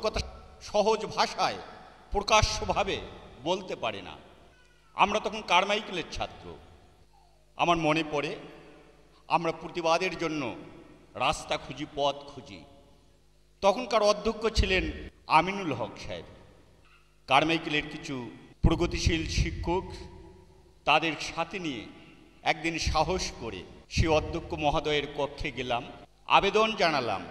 কথা সহজ ভাষায়, প্রকাশ্যভাবে বলতে পারে না। আমরা তখন কারমাইকেলের ছাত্র। আমার মনে পড়ে, আমরা প্রতিবাদের জন্য রাস্তা খুঁজি, পথ খুঁজি। তখনকার অধ্যক্ষ ছিলেন আমিনুল হক সাহেব। কারমাইকেলের কিছু প্রগতিশীল শিক্ষক তাদের সাথে নিয়ে একদিন সাহস করে সে অধ্যক্ষ মহোদয়ের কক্ষে গেলাম, আবেদন জানালাম,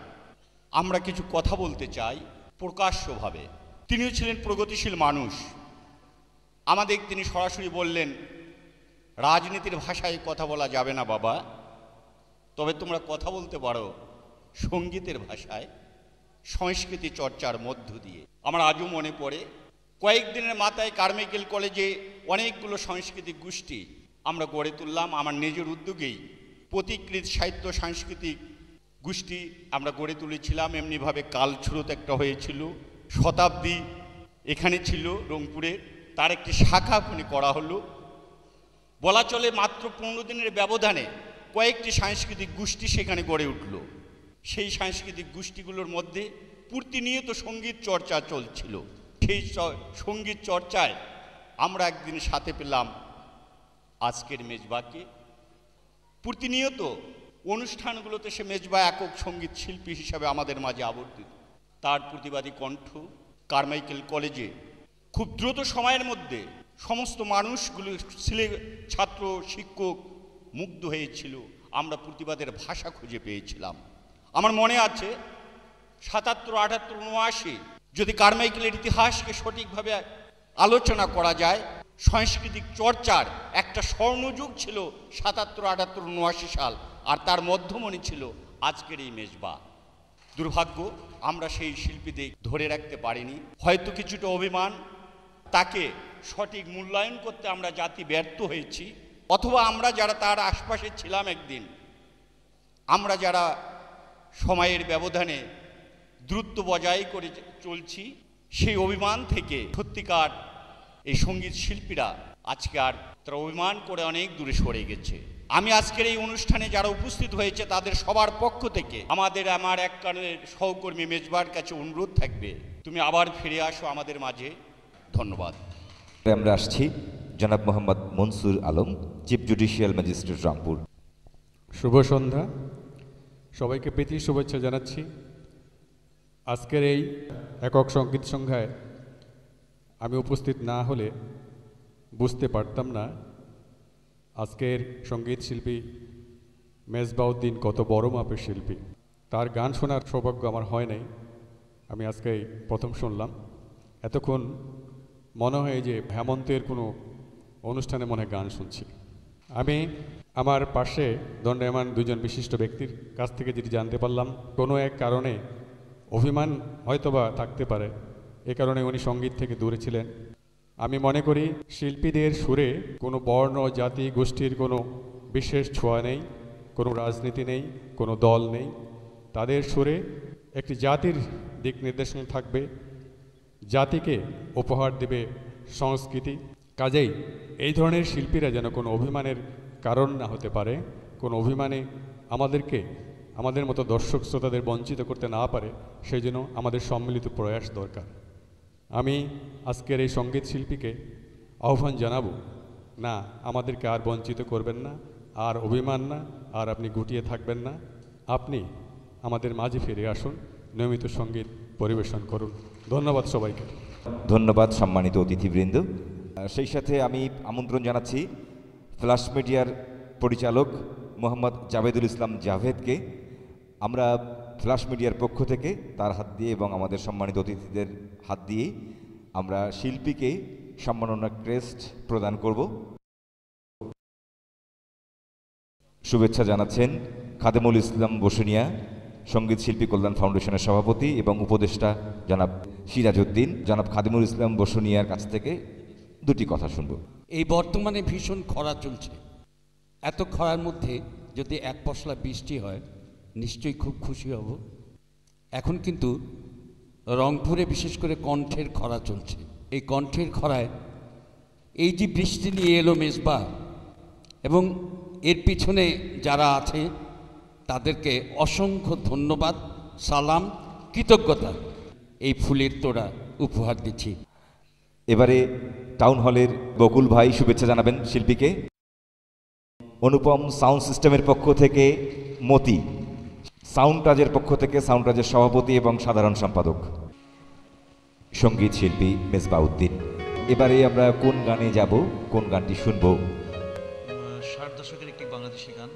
আমরা কিছু কথা বলতে চাই। প্রকাশ্যভাবে। তিনিও ছিলেন প্রগতিশীল মানুষ। আমাদের তিনি সরাসরি বললেন, রাজনীতির ভাষায় কথা বলা যাবে না বাবা। তবে তোমরা কথা বলতে পারো সঙ্গীতের ভাষায়, সংস্কৃতি চর্চার মধ্য দিয়ে। আমার আজও মনে পড়ে, কয়েকদিনের মাথায় কার্মিকেল কলেজে অনেকগুলো সাংস্কৃতিক গোষ্ঠী আমরা গড়ে তুললাম। আমার নিজের উদ্যোগেই প্রতিকৃত সাহিত্য, সাংস্কৃতিক গোষ্ঠী আমরা গড়ে তুলেছিলাম, এমনিভাবে কালছুরত একটা হয়েছিল, শতাব্দী এখানে ছিল রংপুরে, তার একটি শাখা খুনি করা হলো। বলা চলে মাত্র পনেরো দিনের ব্যবধানে কয়েকটি সাংস্কৃতিক গোষ্ঠী সেখানে গড়ে উঠল। সেই সাংস্কৃতিক গোষ্ঠীগুলোর মধ্যে প্রতিনিয়ত সংগীত চর্চা চলছিল। সেই সংগীত চর্চায় আমরা একদিন সাথে পেলাম আজকের মেজবাকে। প্রতিনিয়ত অনুষ্ঠানগুলোতে সে মেজবা একক সংগীত শিল্পী হিসাবে আমাদের মাঝে আবর্তিত। তার প্রতিবাদী কণ্ঠ কারমাইকেল কলেজে খুব দ্রুত সময়ের মধ্যে সমস্ত মানুষগুলো ছেলে ছাত্র, শিক্ষক মুগ্ধ হয়েছিল। আমরা প্রতিবাদের ভাষা খুঁজে পেয়েছিলাম। আমার মনে আছে, সাতাত্তর, আটাত্তর, উনআশি যদি কারমাইকেলের ইতিহাসকে সঠিকভাবে আলোচনা করা যায়, সাংস্কৃতিক চর্চার একটা স্বর্ণযুগ ছিল সাতাত্তর, আটাত্তর, উনআশি সাল। আর তার মধ্যমণি ছিল আজকের এই মেজবা। দুর্ভাগ্য, আমরা সেই শিল্পীদের ধরে রাখতে পারিনি। হয়তো কিছুটা অভিমান, তাকে সঠিক মূল্যায়ন করতে আমরা জাতি ব্যর্থ হয়েছি। অথবা আমরা যারা তার আশপাশে ছিলাম একদিন, আমরা যারা সময়ের ব্যবধানে দ্রুত বজায় করে চলছি, সেই অভিমান থেকে সত্যিকার এই সংগীত শিল্পীরা আজকে আর তারা অভিমান করে অনেক দূরে সরে গেছে। আমি আজকের এই অনুষ্ঠানে যারা উপস্থিত হয়েছে তাদের সবার পক্ষ থেকে আমাদের আমার এক কারণের সহকর্মী মেজবার কাছে অনুরোধ থাকবে। তুমি আবার ফিরে আসো আমাদের মাঝে। ধন্যবাদ। আমরা আসছি জনাব Mohammad Mansur Alam chief judicial magistrate Rampur শুভ সন্ধ্যা। সবাইকে প্রীতি শুভেচ্ছা জানাচ্ছি। আজকের এই একক সংগীত সংখ্যায় আমি উপস্থিত না হলে বুঝতে পারতাম না আজকের সংগীত শিল্পী মেজবাউদ্দিন কত বড় মাপের শিল্পী। তার গান শোনার সৌভাগ্য আমার হয় নাই। আমি আজকে প্রথম শুনলাম। এতক্ষণ মনে হয় যে হেমন্তের কোনো অনুষ্ঠানে মনে গান শুনছি। আমি আমার পাশে দণ্ডায়মান দুজন বিশিষ্ট ব্যক্তির কাছ থেকে যেটি জানতে পারলাম, কোনো এক কারণে অভিমান হয়তোবা থাকতে পারে। এ কারণে উনি সংগীত থেকে দূরে ছিলেন। আমি মনে করি শিল্পীদের সুরে কোনো বর্ণ, জাতি, গোষ্ঠীর কোনো বিশেষ ছোঁয়া নেই, কোনো রাজনীতি নেই, কোনো দল নেই। তাদের সুরে একটি জাতির দিক নির্দেশনা থাকবে। জাতিকে উপহার দেবে সংস্কৃতি। কাজেই এই ধরনের শিল্পীরা যেন কোনো অভিমানের কারণ না হতে পারে, কোনো অভিমানে আমাদেরকে, আমাদের মতো দর্শক শ্রোতাদের বঞ্চিত করতে না পারে, সেই জন্য আমাদের সম্মিলিত প্রয়াস দরকার। আমি আজকের এই সংগীত শিল্পীকে আহ্বান জানাব। না, আমাদেরকে আর বঞ্চিত করবেন না, আর অভিমান না, আর আপনি গুটিয়ে থাকবেন না। আপনি আমাদের মাঝে ফিরে আসুন, নিয়মিত সংগীত পরিবেশন করুন। ধন্যবাদ সবাইকে। ধন্যবাদ সম্মানিত অতিথিবৃন্দ। সেই সাথে আমি আমন্ত্রণ জানাচ্ছি ফ্ল্যাশ মিডিয়ার পরিচালক মোহাম্মদ জাভেদুল ইসলাম জাভেদকে। আমরা ফ্ল্যাশ মিডিয়ার পক্ষ থেকে তার হাত দিয়ে এবং আমাদের সম্মানিত অতিথিদের হাত দিয়ে আমরা শিল্পীকে সম্মাননা ক্রেস্ট প্রদান করব। শুভেচ্ছা জানাচ্ছেন খাদেমুল ইসলাম বসুনিয়া, সংগীত শিল্পী কল্যাণ ফাউন্ডেশনের সভাপতি এবং উপদেষ্টা জনাব সিরাজউদ্দিন জনাব খাদিমুল ইসলাম বসুনিয়ার কাছ থেকে দুটি কথা শুনব। এই বর্তমানে ভীষণ খরা চলছে। এত খরার মধ্যে যদি এক পশলা বৃষ্টি হয় নিশ্চয়ই খুব খুশি হব। এখন কিন্তু রংপুরে বিশেষ করে কণ্ঠের খরা চলছে। এই কণ্ঠের খরায় এই যে বৃষ্টি নিয়ে এলো মেজবা এবং এর পিছনে যারা আছে, তাদেরকে অসংখ্য ধন্যবাদ, সালাম, কৃতজ্ঞতা। এই ফুলের তোড়া উপহার দিচ্ছি। এবারে টাউন হলের বকুল ভাই শুভেচ্ছা জানাবেন শিল্পীকে। অনুপম সাউন্ড সিস্টেমের পক্ষ থেকে মতি। সাউন্ড টাজের পক্ষ থেকে সাউন্ড টাজের সভাপতি এবং সাধারণ সম্পাদক সংগীত শিল্পী মেজবাউদ্দিন। এবারে আমরা কোন গানে যাব কোন গানটি শুনব? ষাট দশকের একটি বাংলাদেশি গান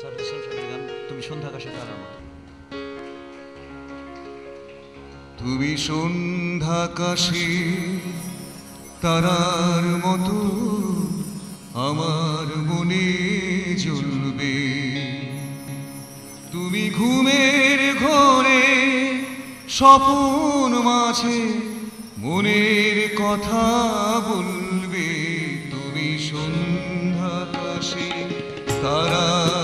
সাহেবের তুমি সন্ধ্যা আকাশে তারার মতো তুমি সন্ধ্যাকাশে তারার মতো আমার মনে জ্বলবে তুমি ঘুমের ঘরে স্বপন মাঝে মনের কথা বলবে তুমি সন্ধ্যাকাশে তারার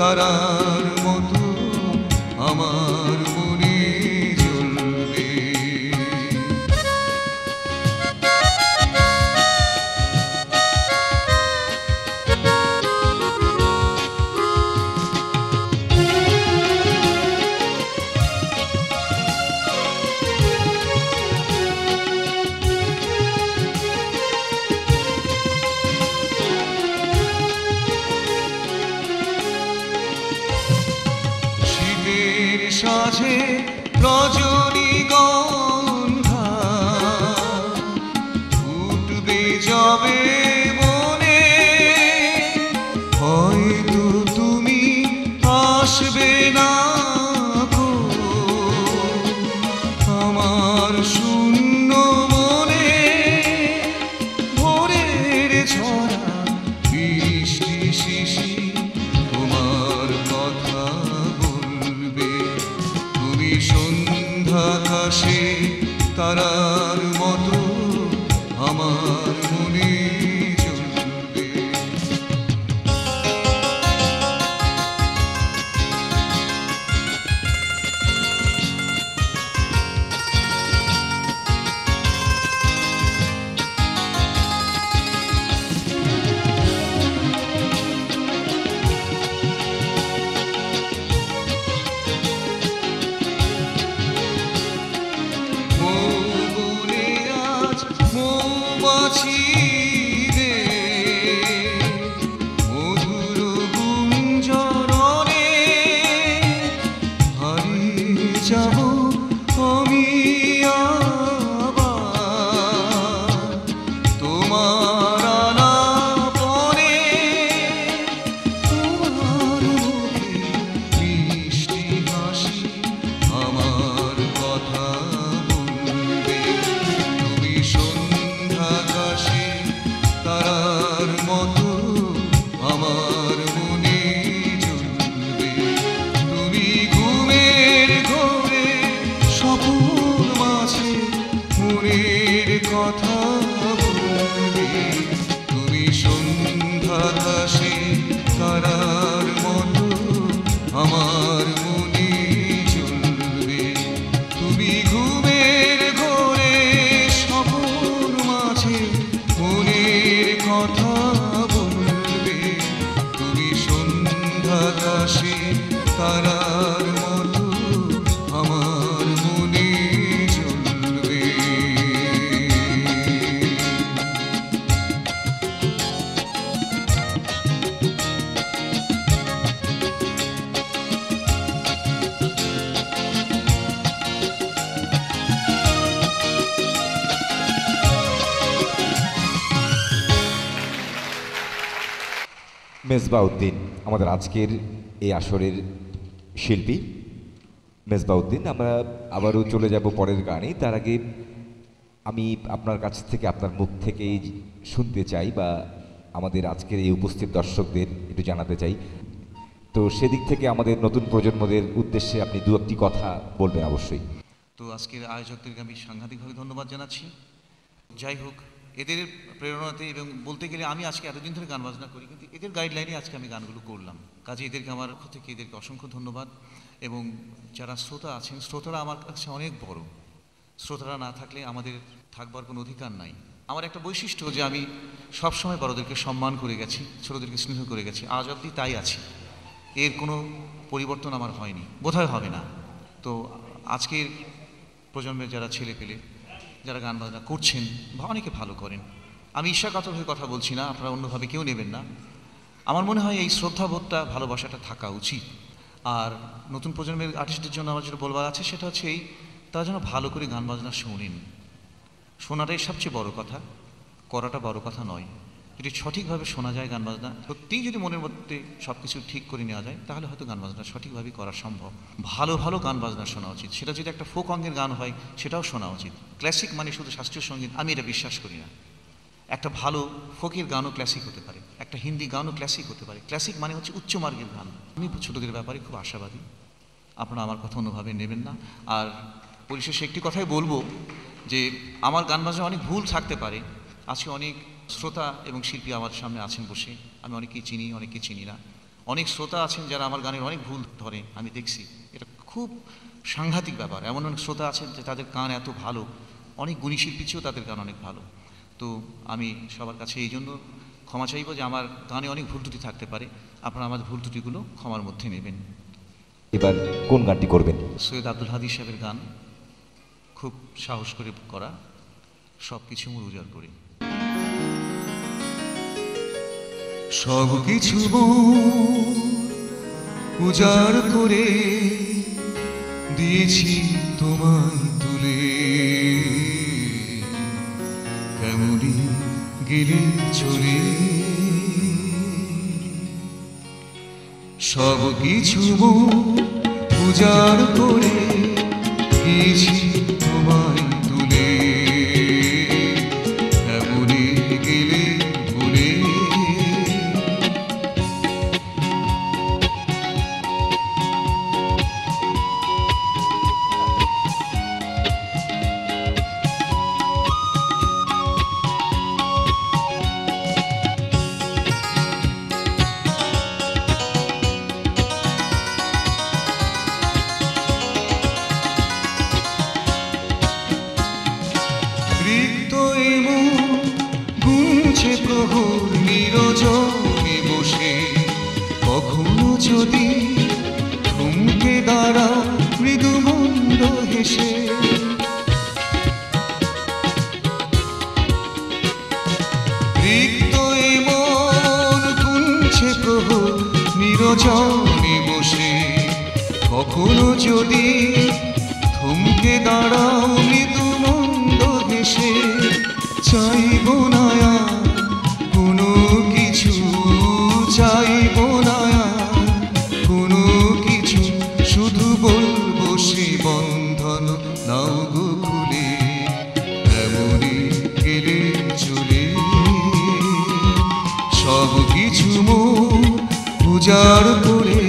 তারার 잊혀진. মেজবাউদ্দিন, আমাদের আজকের এই আসরের শিল্পী মেজবাউদ্দিন, আমরা আবারও চলে যাব পরের গানে। তার আগে আমি আপনার কাছ থেকে, আপনার মুখ থেকেই শুনতে চাই বা আমাদের আজকের এই উপস্থিত দর্শকদের একটু জানাতে চাই। তো সেদিক থেকে আমাদের নতুন প্রজন্মদের উদ্দেশ্যে আপনি দু একটি কথা বলবেন অবশ্যই। তো আজকের আয়োজকদেরকে আমি সাংঘাতিকভাবে ধন্যবাদ জানাচ্ছি। যাই হোক এদের প্রেরণাতে এবং বলতে গেলে আমি আজকে এতদিন ধরে গান বাজনা করি, কিন্তু এদের গাইডলাইনে আজকে আমি গানগুলো করলাম। কাজে এদেরকে আমার থেকে এদেরকে অসংখ্য ধন্যবাদ। এবং যারা শ্রোতা আছেন, শ্রোতারা আমার কাছে অনেক বড়। শ্রোতারা না থাকলে আমাদের থাকবার কোনো অধিকার নাই। আমার একটা বৈশিষ্ট্য যে আমি সবসময় বড়দেরকে সম্মান করে গেছি, ছোটোদেরকে স্নেহ করে গেছি। আজ অবধি তাই আছি। এর কোনো পরিবর্তন আমার হয়নি। বোধহয় হবে না। তো আজকের প্রজন্মের যারা ছেলে পেলে যারা গান বাজনা করছেন, বা অনেকে ভালো করেন, আমি ঈর্ষাগত হয়ে কথা বলছি না, আপনারা অন্যভাবে কেউ নেবেন না। আমার মনে হয় এই শ্রদ্ধাবোধটা, ভালোবাসাটা থাকা উচিত। আর নতুন প্রজন্মের আর্টিস্টদের জন্য আমার যেটা বলবার আছে, সেটা হচ্ছে এই, তারা যেন ভালো করে গান বাজনা শোনেন। শোনাটাই সবচেয়ে বড় কথা, করাটা বড় কথা নয়। যদি সঠিকভাবে শোনা যায় গান বাজনা সত্যিই যদি মনের মধ্যে সব কিছু ঠিক করে নেওয়া যায়, তাহলে হয়তো গান বাজনা সঠিকভাবে করা সম্ভব। ভালো ভালো গান বাজনা শোনা উচিত। সেটা যদি একটা ফোক অঙ্গের গান হয়, সেটাও শোনা উচিত। ক্লাসিক মানে শুধু শাস্ত্রীয় সংগীত, আমি এটা বিশ্বাস করি না। একটা ভালো ফোকের গানও ক্লাসিক হতে পারে। একটা হিন্দি গানও ক্লাসিক হতে পারে। ক্লাসিক মানে হচ্ছে উচ্চ মার্গের গান। আমি ছোটদের ব্যাপারে খুব আশাবাদী। আপনারা আমার কথা অন্যভাবে নেবেন না। আর পরিশেষে একটি কথাই বলব যে, আমার গান বাজনা অনেক ভুল থাকতে পারে। আজকে অনেক শ্রোতা এবং শিল্পী আমার সামনে আছেন বসে। আমি অনেকেই চিনি অনেকে চিনি না। অনেক শ্রোতা আছেন যারা আমার গানের অনেক ভুল ধরে আমি দেখছি। এটা খুব সাংঘাতিক ব্যাপার। এমন অনেক শ্রোতা আছেন যে তাদের গান এত ভালো। অনেক গুণী শিল্পী চেয়েও তাদের গান অনেক ভালো। তো আমি সবার কাছে এই জন্য ক্ষমা চাইব যে আমার গানে অনেক ভুল ত্রুটি থাকতে পারে। আপনারা আমার ভুল ত্রুটিগুলো ক্ষমার মধ্যে নেবেন। এবার কোন গানটি করবেন? সৈয়দ আব্দুল হাদি সাহেবের গান। খুব সাহস করে করা। সব কিছু উজাড় করে। সব কিছু উজাড় করে দিয়েছি তোমায় তুলে। কেমনই গেলে চলে। সব কিছু উজাড় করে দিয়েছি রিক্ত মন গুনছে প্রভু, নিরজনে বসে। কখনো যদি থমকে দাঁড়াও মৃদু মন্দ হেসে, চাইব না সব কিছু মোর উজাড় করে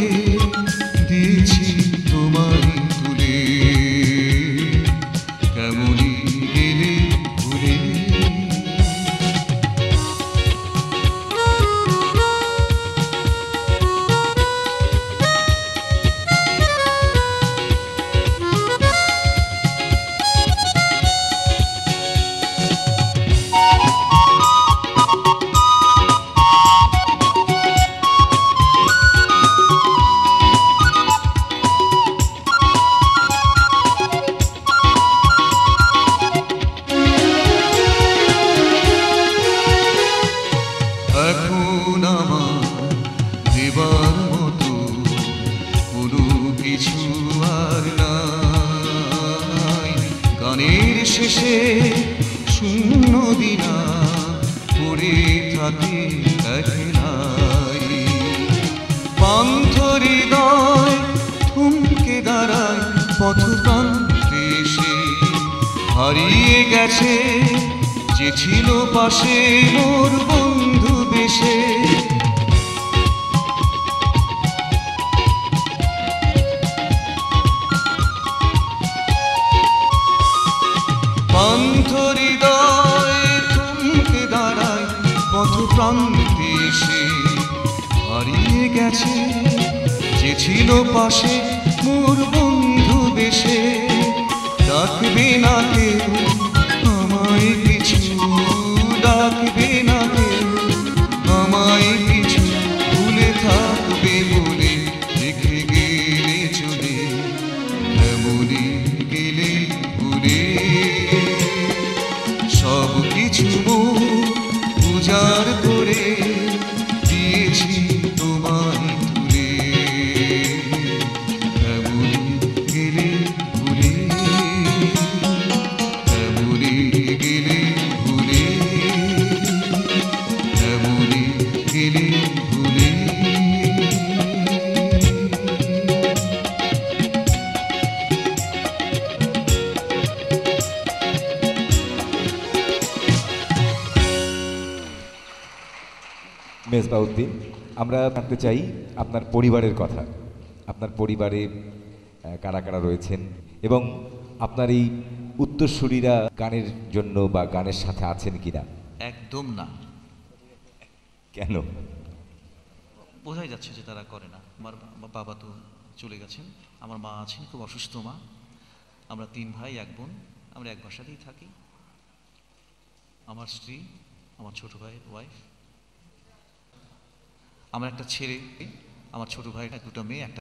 হৃদয় থমকে দাঁড়ায় পথপ্রান্তে এসে হারিয়ে গেছে যে ছিল পাশে মোর বন্ধু বেশে হৃদয় থমকে দাঁড়ায় পথ প্রান্তে হারিয়ে গেছে যে ছিল পাশে মোর বন্ধু দেশে ডাকবে না কেউ। মেজবাউদ্দিন আমরা জানতে চাই আপনার পরিবারের কথা। আপনার পরিবারে কারা কারা রয়েছেন এবং আপনার এই উত্তরসূরীরা গানের জন্য বা গানের সাথে আছেন কিনা? একদম না। কেন? বোঝাই যাচ্ছে যে তারা করে না। আমার বাবা তো চলে গেছেন। আমার মা আছেন খুব অসুস্থ মা। আমরা তিন ভাই এক বোন। আমরা এক বাসাতেই থাকি। আমার স্ত্রী আমার ছোট ভাই ওয়াইফ আমার একটা ছেলে আমার ছোট ভাই দুটো মেয়ে একটা